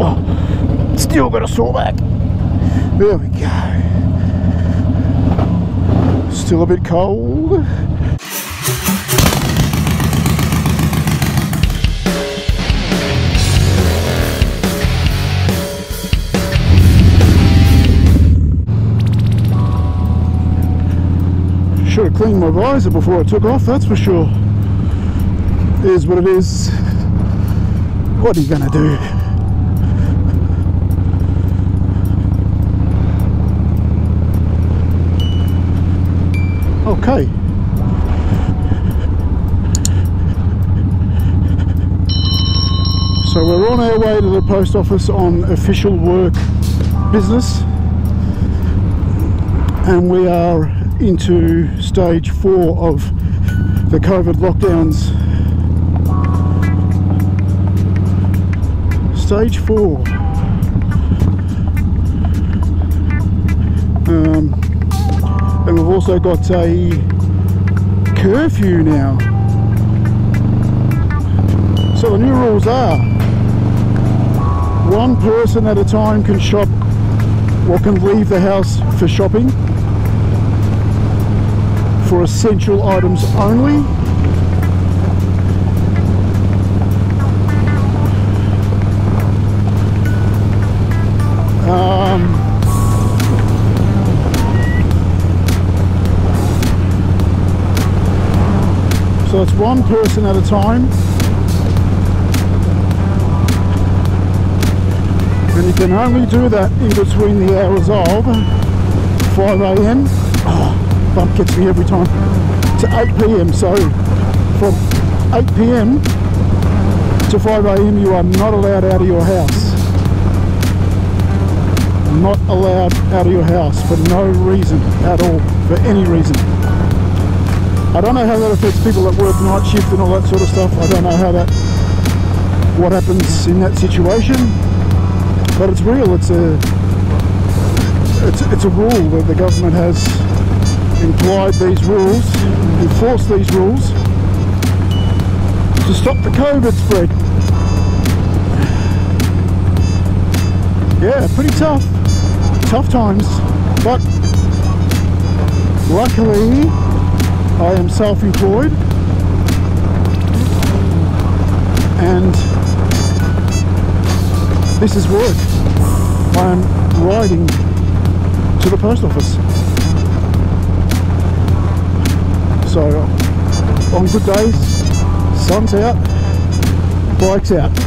Oh, still got a sore back. There we go. Still a bit cold. Should have cleaned my visor before I took off, that's for sure. Is what it is. What are you gonna do? Okay. So we're on our way to the post office on official work business and we are into stage four of the COVID lockdowns. Stage four. Um, and we've also got a curfew now. So the new rules are one person at a time can shop or can leave the house for shopping for essential items only. Um, so it's one person at a time. And you can only do that in between the hours of 5 a.m. Bump gets me every time. To 8 p.m. So from 8 p.m. to 5 a.m. you are not allowed out of your house. Not allowed out of your house for no reason at all, for any reason. I don't know how that affects people that work night shift and all that sort of stuff. I don't know how that, what happens in that situation but it's real. It's a it's, it's a rule that the government has implied these rules, enforced these rules to stop the COVID spread. Yeah, pretty tough, tough times, but luckily I am self-employed and this is work. I am riding to the post office. So on good days, sun's out, bike's out.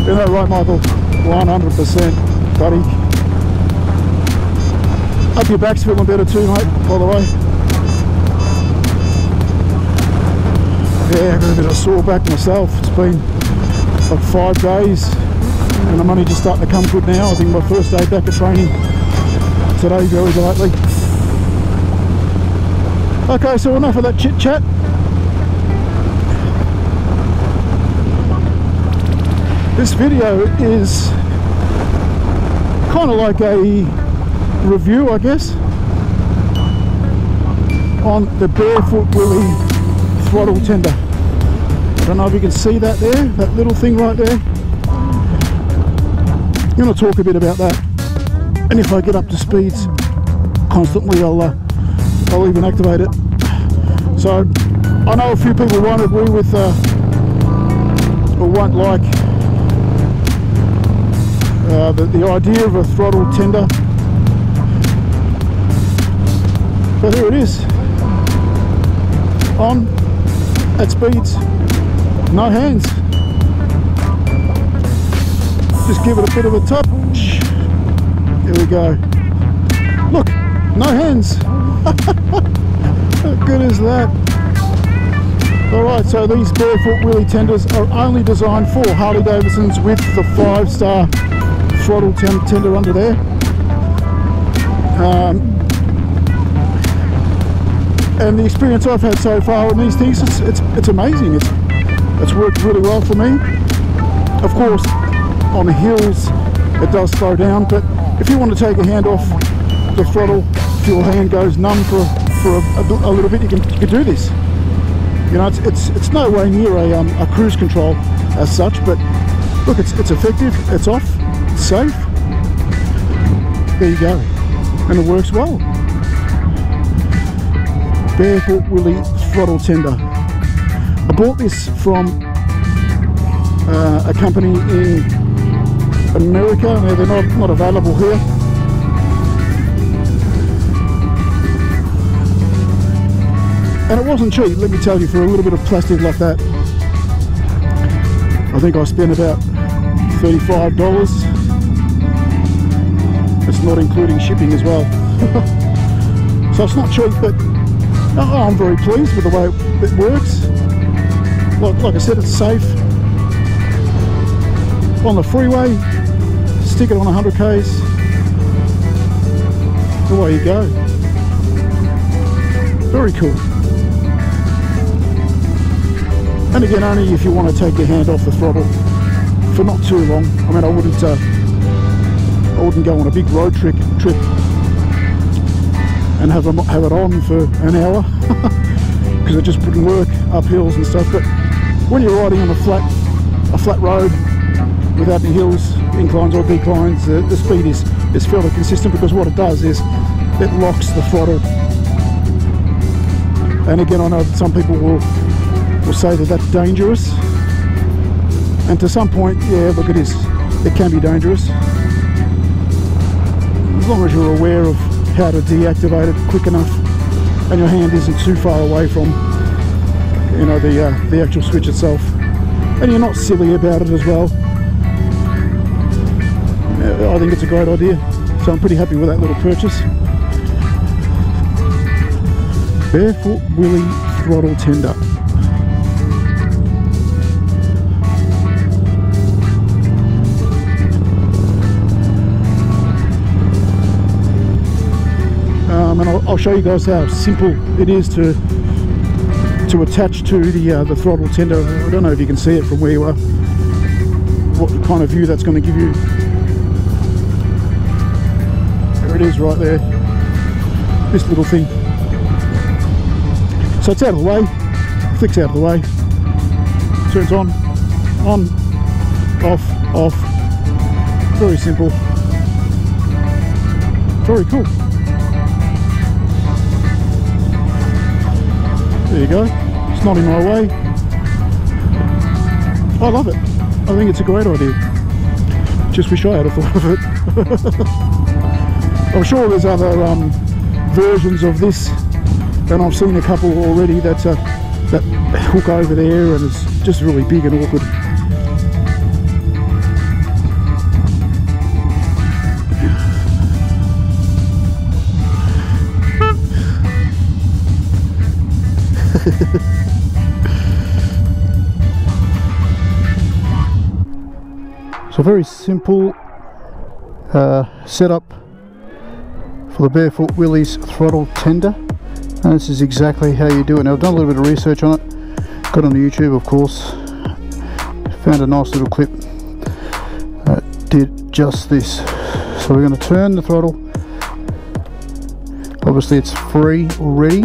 Isn't that right, Michael? 100%, buddy. Hope your back's feeling better too, mate, by the way. Yeah, I've got a bit of sore back myself. It's been like five days and I'm only just starting to come good now. I think my first day back at training today very lightly. Okay, so enough of that chit chat. This video is kind of like a review, I guess, on the Barefoot Willie throttle tender. I don't know if you can see that there, that little thing right there. I'm going to talk a bit about that. And if I get up to speeds constantly, I'll, uh, I'll even activate it. So, I know a few people won't agree with, uh, or won't like uh, the, the idea of a throttle tender. But here it is. On at speeds, no hands. Just give it a bit of a touch. Here we go. Look, no hands. How good is that? Alright, so these Barefoot Willie tenders are only designed for Harley Davidsons with the five star throttle tender under there. Um, and the experience I've had so far on these things, it's, it's, it's amazing. It's, it's worked really well for me. Of course, on the hills, it does slow down, but if you want to take a hand off the throttle, your hand goes numb for for a, a, a little bit, you can, you can do this. You know, it's, it's, it's no way near a, um, a cruise control as such, but look, it's, it's effective, it's off, it's safe. There you go. And it works well. Barefoot Willie throttle tender. I bought this from uh, a company in America. They're not, not available here. And it wasn't cheap, let me tell you, for a little bit of plastic like that. I think I spent about $35. It's not including shipping as well. so it's not cheap, but oh, I'm very pleased with the way it works. Like, like I said, it's safe. On the freeway, stick it on 100 Ks. Away you go. Very cool. And again, only if you want to take your hand off the throttle for not too long. I mean, I wouldn't, uh, I wouldn't go on a big road trip trip and have them have it on for an hour because it just wouldn't work up hills and stuff. But when you're riding on a flat, a flat road without any hills, inclines or declines, uh, the speed is is fairly consistent because what it does is it locks the throttle. And again, I know some people will will say that that's dangerous. And to some point, yeah, look, it is. It can be dangerous. As long as you're aware of how to deactivate it quick enough and your hand isn't too far away from, you know, the, uh, the actual switch itself. And you're not silly about it as well. I think it's a great idea. So I'm pretty happy with that little purchase. Barefoot Willie Throttle Tender. Show you guys how simple it is to to attach to the uh, the throttle tender. I don't know if you can see it from where you are, what kind of view that's going to give you. There it is right there, this little thing. So it's out of the way, flicks out of the way, turns on, on, off, off, very simple, very cool. There you go. It's not in my way. I love it. I think it's a great idea. Just wish I had a thought of it. I'm sure there's other um, versions of this and I've seen a couple already that, uh, that hook over there and it's just really big and awkward. So very simple uh, setup for the Barefoot Willies throttle tender. And this is exactly how you do it. Now I've done a little bit of research on it, got on YouTube of course, found a nice little clip that did just this. So we're going to turn the throttle, obviously it's free already,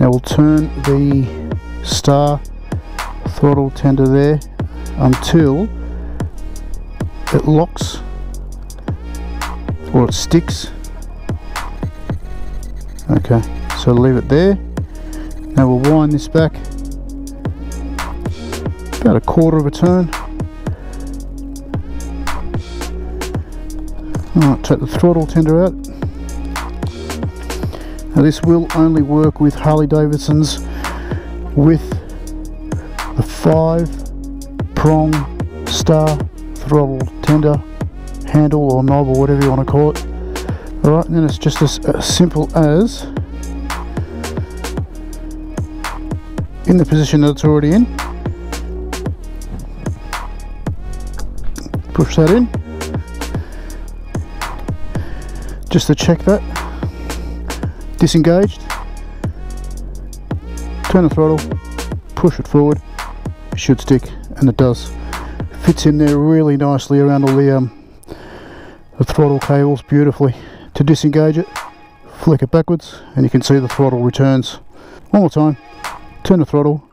now we'll turn the star throttle tender there until it locks or it sticks. Okay so leave it there. Now we'll wind this back. About a quarter of a turn. Alright, take the throttle tender out. Now this will only work with Harley Davidson's with the five prong star throttle tender handle or knob or whatever you want to call it. Alright, and then it's just as, as simple as in the position that it's already in. Push that in. Just to check that disengaged turn the throttle push it forward it should stick and it does fits in there really nicely around all the um, the throttle cables beautifully. To disengage it flick it backwards and you can see the throttle returns. One more time, turn the throttle,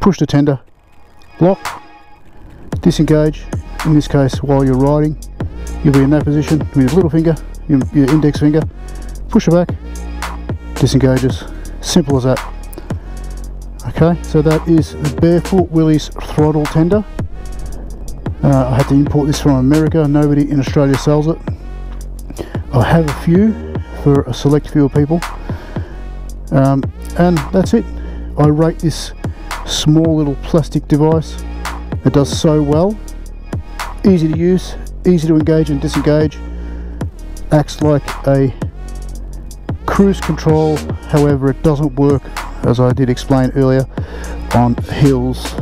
push the tender, lock, disengage, in this case while you're riding, you'll be in that position with your little finger, your, your index finger, push it back, disengages, simple as that. Okay, so that is the Barefoot Willies throttle tender. Uh, I had to import this from America, nobody in Australia sells it. I have a few for a select few of people. Um, and that's it. I rate this small little plastic device. It does so well. Easy to use, easy to engage and disengage. Acts like a cruise control, however it doesn't work, as I did explain earlier, on hills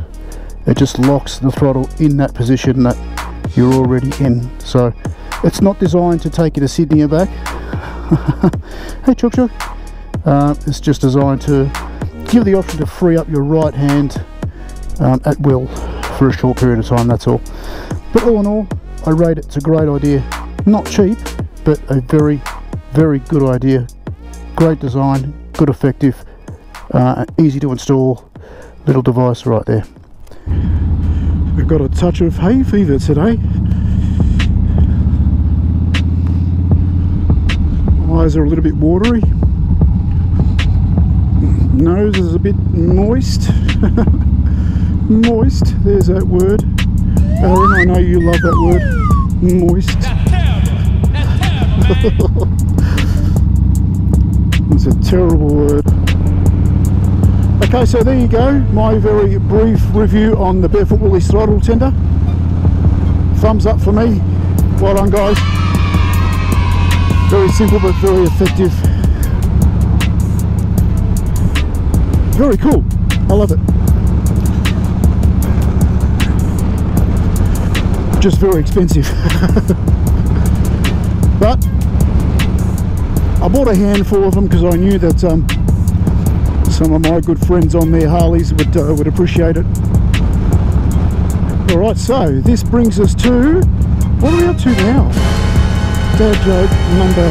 it just locks the throttle in that position that you're already in. So it's not designed to take you to Sydney and back. Hey Chuk Chuk uh, it's just designed to give the option to free up your right hand um, at will for a short period of time that's all. But all in all I rate it, it's a great idea. Not cheap but a very very good idea. Great design good effective uh, easy to install little device right there We've got a touch of hay fever today. Eyes are a little bit watery. Nose is a bit moist. moist, there's that word. Aaron, I know you love that word. Moist. it's a terrible word. Okay, so there you go, my very brief review on the Barefoot Willies throttle tender. Thumbs up for me. Well done, guys. Very simple but very effective. Very cool. I love it. Just very expensive. but I bought a handful of them because I knew that um, some of my good friends on their Harleys would, uh, would appreciate it. Alright, so this brings us to, what are we up to now? Dad joke number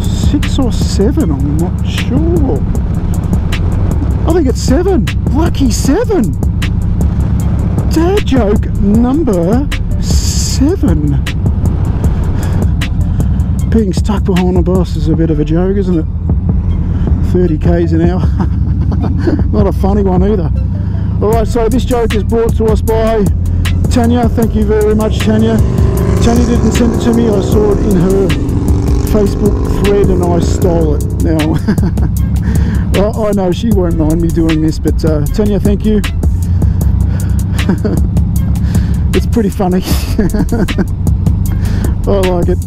six or seven, I'm not sure. I think it's seven, lucky seven. Dad joke number seven. Being stuck behind a bus is a bit of a joke, isn't it? 30 k's an hour. Not a funny one either. All right so this joke is brought to us by Tanya. Thank you very much Tanya. Tanya didn't send it to me. I saw it in her Facebook thread and I stole it. Now well, I know she won't mind me doing this but uh, Tanya thank you. It's pretty funny. I like it.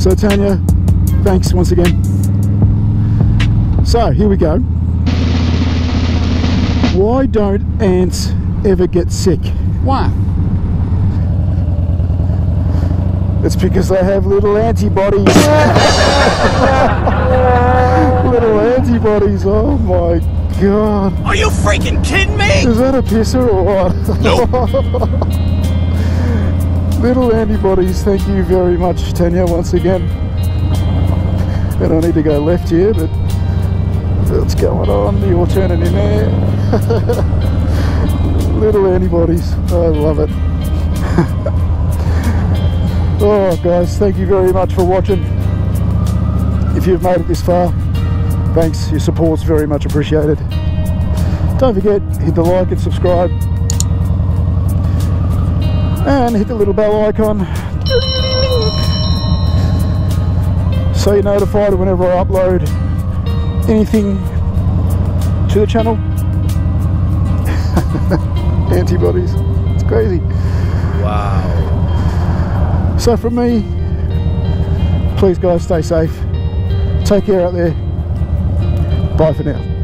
So Tanya thanks once again so here we go. Why don't ants ever get sick? Why? It's because they have little antibodies. little antibodies, oh my god. Are you freaking kidding me? Is that a pisser or what? Nope. little antibodies, thank you very much Tanya once again. And I need to go left here, but what's going on, you're turning in there. Little antibodies, I love it. oh guys, thank you very much for watching. If you've made it this far, thanks, your support's very much appreciated. Don't forget, hit the like and subscribe. And hit the little bell icon so you're notified whenever I upload anything to the channel. Antibodies. It's crazy. Wow. So from me, please guys stay safe. Take care out there. Bye for now.